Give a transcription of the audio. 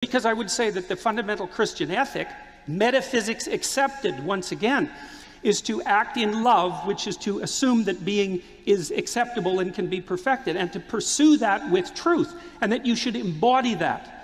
Because I would say that the fundamental Christian ethic, metaphysics accepted once again, is to act in love, which is to assume that being is acceptable and can be perfected, and to pursue that with truth, and that you should embody that.